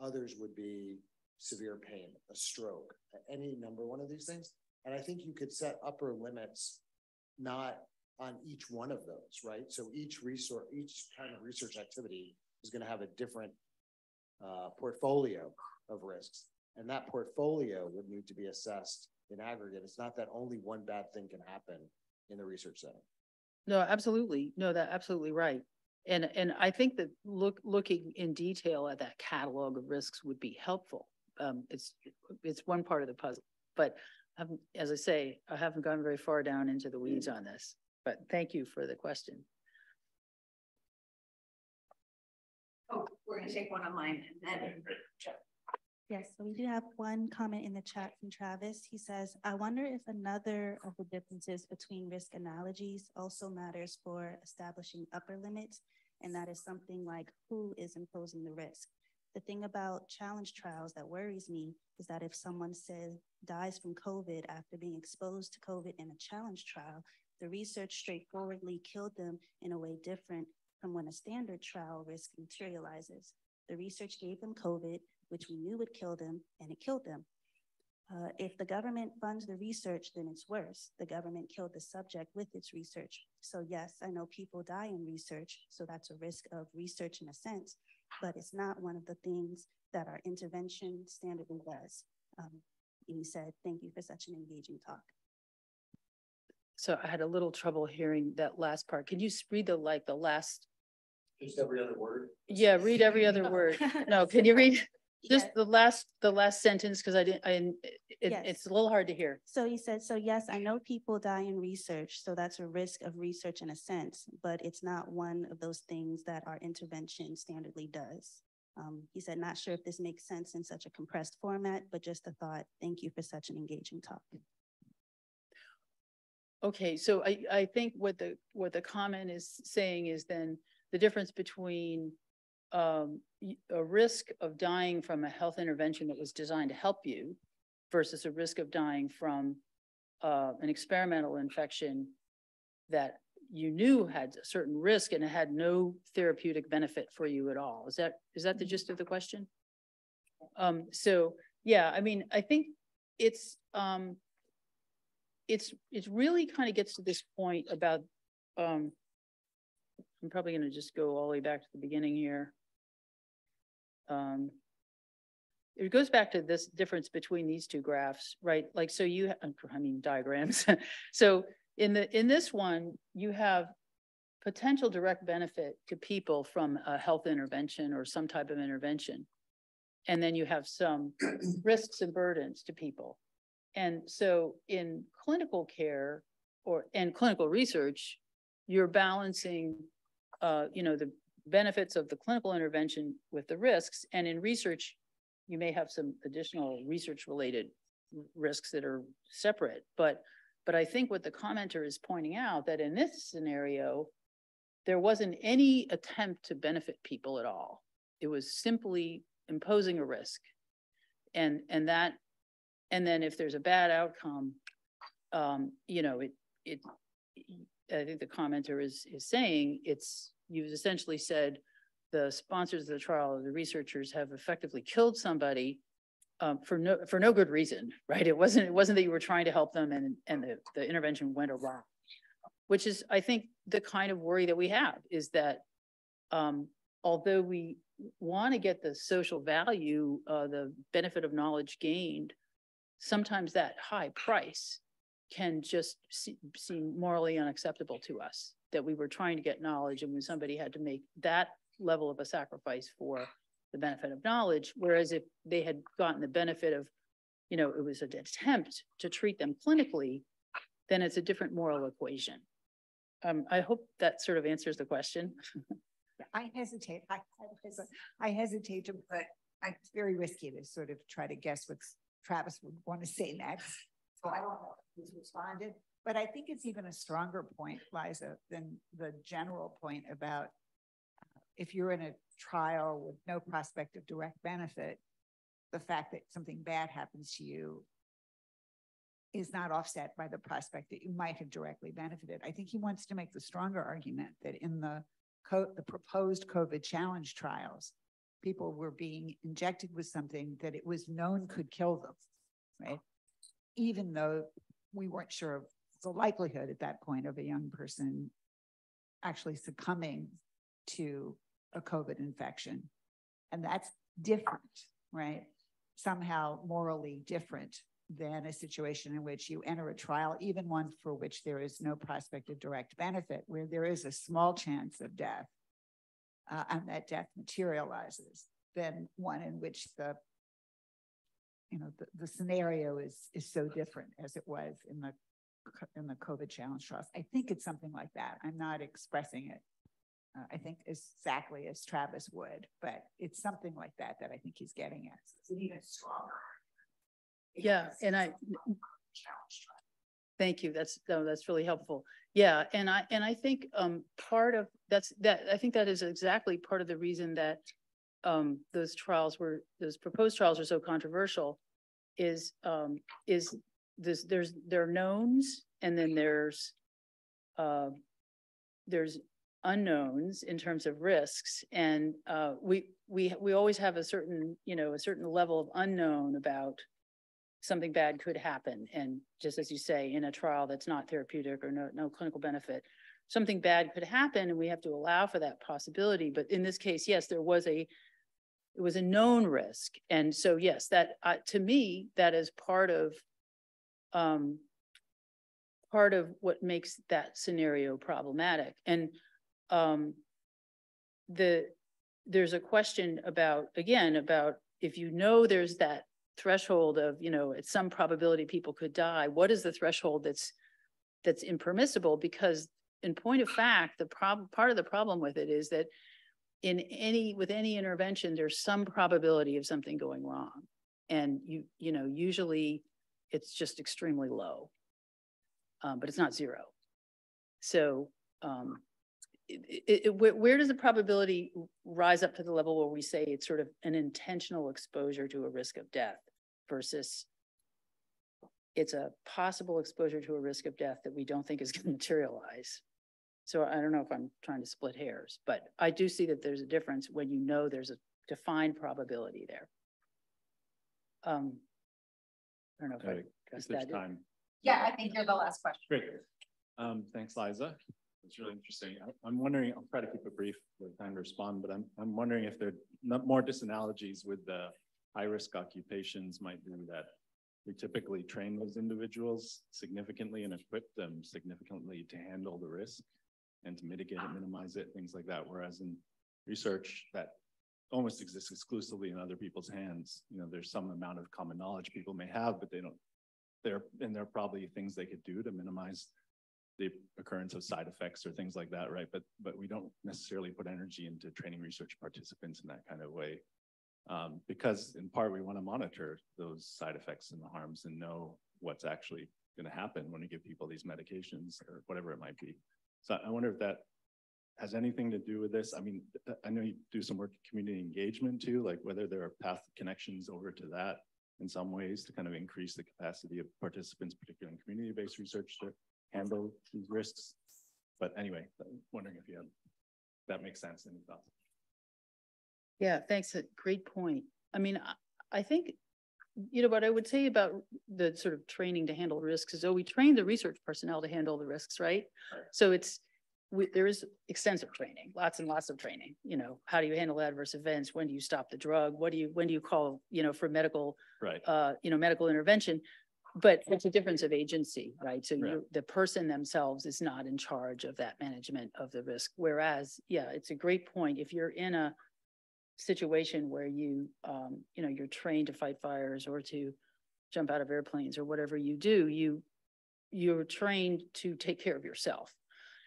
Others would be severe pain, a stroke, any number one of these things. And I think you could set upper limits, not on each one of those, right? So each resource, each kind of research activity is gonna have a different uh, portfolio of risks. And that portfolio would need to be assessed in aggregate. It's not that only one bad thing can happen in the research setting. no, absolutely. No, that absolutely right. And, and I think that look, looking in detail at that catalog of risks would be helpful. Um, it's, it's one part of the puzzle, but as I say, I haven't gone very far down into the weeds on this, but thank you for the question. We're gonna take one online and then. Yes, so we do have one comment in the chat from Travis. He says, I wonder if another of the differences between risk analogies also matters for establishing upper limits. And that is something like who is imposing the risk. The thing about challenge trials that worries me is that if someone says dies from COVID after being exposed to COVID in a challenge trial, the research straightforwardly killed them in a way different from when a standard trial risk materializes. The research gave them COVID, which we knew would kill them, and it killed them. Uh, if the government funds the research, then it's worse. The government killed the subject with its research. So yes, I know people die in research, so that's a risk of research in a sense, but it's not one of the things that our intervention standardly does. Um, and he said, thank you for such an engaging talk. So I had a little trouble hearing that last part. Can you s- read the, like, the last? Just every other word? Yeah, read every other word. No, can you read just Yes. the last, the last sentence? Because I didn't, I, didn't- it, Yes. it's a little hard to hear. So he said, so yes, I know people die in research, so that's a risk of research in a sense, but it's not one of those things that our intervention standardly does. Um, he said, not sure if this makes sense in such a compressed format, but just a thought. Thank you for such an engaging talk. Okay, so I, I think what the, what the comment is saying is then the difference between um, a risk of dying from a health intervention that was designed to help you versus a risk of dying from uh, an experimental infection that you knew had a certain risk and it had no therapeutic benefit for you at all. Is that, is that the gist of the question? Um, so, yeah, I mean, I think it's, um, it's, it's really kind of gets to this point about, um, I'm probably gonna just go all the way back to the beginning here. Um, it goes back to this difference between these two graphs, right? Like, so you, I mean, diagrams. so in the, in this one, you have potential direct benefit to people from a health intervention or some type of intervention. And then you have some risks and burdens to people. And so in clinical care or, and clinical research, you're balancing, uh, you know, the benefits of the clinical intervention with the risks. And in research, you may have some additional research related risks that are separate. But, but I think what the commenter is pointing out that in this scenario, there wasn't any attempt to benefit people at all. It was simply imposing a risk. And, and that, and then if there's a bad outcome, um, you know, it, it, I think the commenter is, is saying it's, you've essentially said the sponsors of the trial, or the researchers have effectively killed somebody um, for no, for no good reason, right? It wasn't, it wasn't that you were trying to help them and, and the, the intervention went awry, which is, I think, the kind of worry that we have is that um, although we want to get the social value, uh, the benefit of knowledge gained, sometimes that high price can just see, seem morally unacceptable to us that we were trying to get knowledge and when somebody had to make that level of a sacrifice for the benefit of knowledge. Whereas if they had gotten the benefit of, you know, it was an attempt to treat them clinically, then it's a different moral equation. Um, I hope that sort of answers the question. I hesitate, I, I hesitate to put, it's very risky to sort of try to guess what Travis would want to say next. So I don't know who's responded, but I think it's even a stronger point, Liza, than the general point about uh, if you're in a trial with no prospect of direct benefit, the fact that something bad happens to you is not offset by the prospect that you might have directly benefited. I think he wants to make the stronger argument that in the the proposed COVID challenge trials, people were being injected with something that it was known could kill them, right? Even though we weren't sure of the likelihood at that point of a young person actually succumbing to a COVID infection. And that's different, right? Somehow morally different than a situation in which you enter a trial, even one for which there is no prospect of direct benefit, where there is a small chance of death uh, and that death materializes, than one in which the you know the, the scenario is is so different as it was in the in the COVID challenge trust. I think it's something like that. I'm not expressing it. Uh, I think exactly as Travis would, but it's something like that that I think he's getting at. It's an even stronger yeah, and I, thank you. That's, no, that's really helpful. Yeah, and I, and I think um, part of, that's, that, I think that is exactly part of the reason that um, those trials were, those proposed trials are so controversial is, um, is this, there's, there are knowns and then there's, uh, there's unknowns in terms of risks. And uh, we, we, we always have a certain, you know, a certain level of unknown about something bad could happen. And just as you say, in a trial that's not therapeutic or no, no clinical benefit, something bad could happen and we have to allow for that possibility. But in this case, yes, there was a, it was a known risk. And so, yes, that uh, to me, that is part of, um, part of what makes that scenario problematic. And um, the, there's a question about, again, about if you know there's that threshold of, you know, at some probability people could die, what is the threshold that's that's impermissible? Because in point of fact, the prob- part of the problem with it is that in any with any intervention, there's some probability of something going wrong. And you, you know, usually it's just extremely low. Um, but it's not zero. So um, it, it, it, where does the probability rise up to the level where we say it's sort of an intentional exposure to a risk of death? versus it's a possible exposure to a risk of death that we don't think is going to materialize. So I don't know if I'm trying to split hairs, but I do see that there's a difference when you know there's a defined probability there. Um. I don't know if I Okay, addressed If there's that. time. Yeah, I think you're the last question. Great. Um, thanks, Liza. It's really interesting. I- I'm wondering, I'll try to keep it brief for time to respond, but I'm, I'm wondering if there are more disanalogies with the high-risk occupations might be that we typically train those individuals significantly and equip them significantly to handle the risk and to mitigate it, minimize it, things like that. Whereas in research that almost exists exclusively in other people's hands, you know, there's some amount of common knowledge people may have, but they don't there, and there are probably things they could do to minimize the occurrence of side effects or things like that, right? But, but we don't necessarily put energy into training research participants in that kind of way. Um, because in part, we want to monitor those side effects and the harms and know what's actually going to happen when we give people these medications or whatever it might be. So I wonder if that has anything to do with this. I mean, I know you do some work in community engagement too, like whether there are path connections over to that in some ways to kind of increase the capacity of participants, particularly in community-based research to handle these risks. But anyway, I'm wondering if you have, that makes sense. Any thoughts? Yeah, thanks. A great point. I mean, I, I think, you know, what I would say about the sort of training to handle risks is, oh, we train the research personnel to handle the risks, right? Right. So it's, we, there is extensive training, lots and lots of training, you know, how do you handle adverse events? When do you stop the drug? What do you, when do you call, you know, for medical, Right, uh, you know, medical intervention? But it's a difference of agency, right? So Right. you, the person themselves is not in charge of that management of the risk. Whereas, yeah, it's a great point. If you're in a situation where you, um, you know, you're trained to fight fires or to jump out of airplanes or whatever you do, you, you're trained to take care of yourself.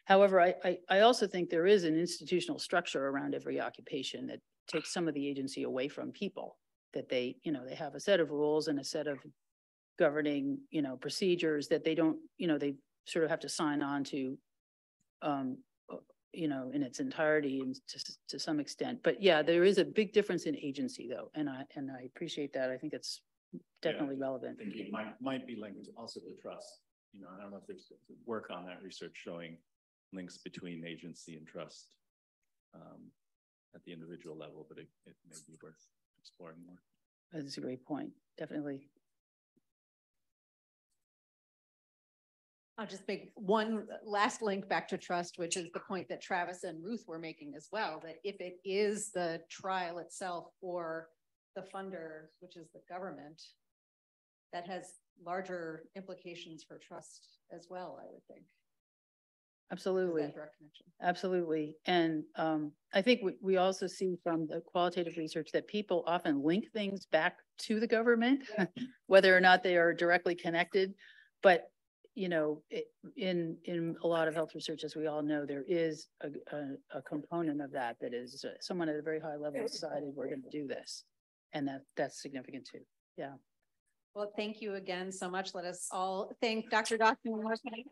However, I, I, I also think there is an institutional structure around every occupation that takes some of the agency away from people. That they, you know, they have a set of rules and a set of governing, you know, procedures that they don't, you know, they sort of have to sign on to. Um, uh, you know, in its entirety and to, to some extent. But yeah, there is a big difference in agency though, and I, and I appreciate that. I think it's definitely relevant. I think it might, might be linked also to trust. You know, I don't know if there's work on that research showing links between agency and trust. Um, at the individual level, but it, it may be worth exploring more. That's a great point, definitely. I'll just make one last link back to trust, which is the point that Travis and Ruth were making as well, that if it is the trial itself or the funder, which is the government, that has larger implications for trust as well, I would think. Absolutely. that direct connection? Absolutely. And um, I think we, we also see from the qualitative research that people often link things back to the government, whether or not they are directly connected. But, you know, it, in, in a lot of health research, as we all know, there is a, a, a component of that that is uh, someone at a very high level decided we're going to do this. And that, that's significant too. Yeah. Well, thank you again so much. Let us all thank Dr. Dawson. one more time.